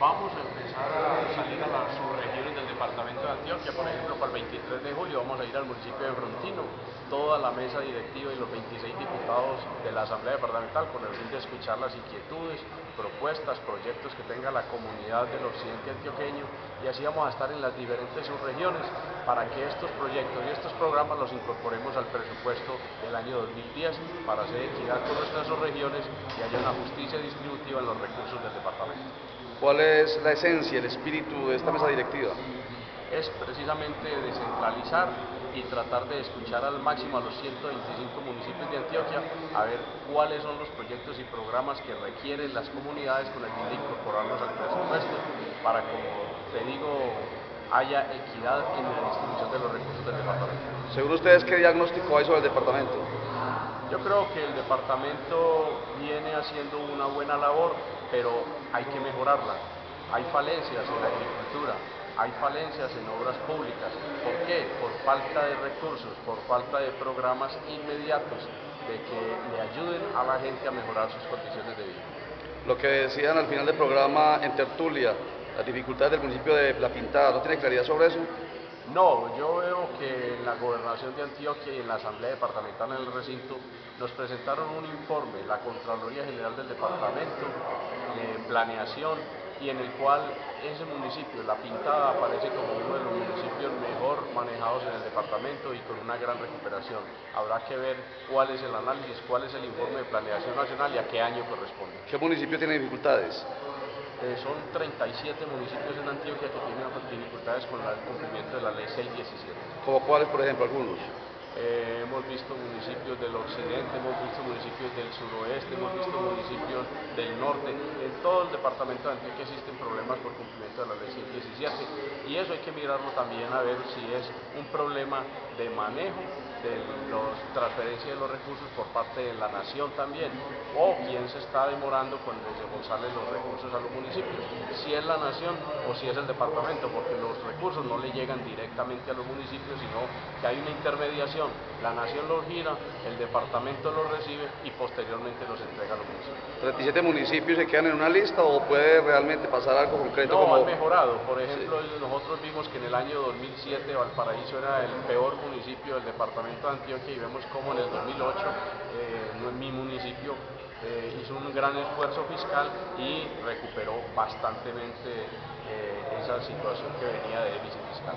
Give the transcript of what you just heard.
vamos a empezar a salir a las subregiones del departamento de Antioquia, por ejemplo, para el 23 de julio vamos a ir al municipio de Frontino, toda la mesa directiva y los 26 diputados de la Asamblea Departamental con el fin de escuchar las inquietudes, propuestas, proyectos que tenga la comunidad del occidente antioqueño y así vamos a estar en las diferentes subregiones para que estos proyectos y estos programas los incorporemos al presupuesto del año 2010 para hacer equidad con nuestras subregiones y haya una justicia distributiva en los recursos del departamento. ¿Cuál es la esencia, el espíritu de esta mesa directiva? Es precisamente descentralizar y tratar de escuchar al máximo a los 125 municipios de Antioquia a ver cuáles son los proyectos y programas que requieren las comunidades con el fin de incorporarlos al presupuesto para, como te digo, haya equidad en la distribución de los recursos del departamento. Según ustedes, ¿qué diagnóstico hay sobre el departamento? Yo creo que el departamento viene haciendo una buena labor, pero hay que mejorarla. Hay falencias en la agricultura, hay falencias en obras públicas. ¿Por qué? Por falta de recursos, por falta de programas inmediatos de que le ayuden a la gente a mejorar sus condiciones de vida. Lo que decían al final del programa en tertulia, las dificultades del municipio de La Pintada, ¿no tiene claridad sobre eso? No, yo veo que en la gobernación de Antioquia y en la asamblea departamental en el recinto nos presentaron un informe, la Contraloría General del Departamento, de planeación, y en el cual ese municipio, La Pintada, aparece como uno de los municipios mejor manejados en el departamento y con una gran recuperación. Habrá que ver cuál es el análisis, cuál es el informe de planeación nacional y a qué año corresponde. ¿Qué municipio tiene dificultades? Eh, son 37 municipios en Antioquia que tienen dificultades con el cumplimiento de la ley 617. ¿Como cuáles, por ejemplo, algunos? Eh, hemos visto municipios del occidente, hemos visto municipios del suroeste, hemos visto municipios del norte. En todo el departamento de Antioquia existen problemas por cumplimiento de la ley 617 y eso hay que mirarlo también a ver si es un problema de manejo de la transferencia de los recursos por parte de la nación también, o quién se está demorando con desembolsarle los recursos a los municipios, si es la nación o si es el departamento, porque los recursos no le llegan directamente a los municipios, sino que hay una intermediación, la nación los gira, el departamento los recibe y posteriormente los entrega a los municipios. ¿37 municipios se quedan en una lista o puede realmente pasar algo concreto? No, como... han mejorado, por ejemplo, nosotros vimos que en el año 2007 Valparaíso era el peor municipio del departamento de Antioquia y vemos cómo en el 2008 un gran esfuerzo fiscal y recuperó bastantemente eh, esa situación que venía de déficit fiscal.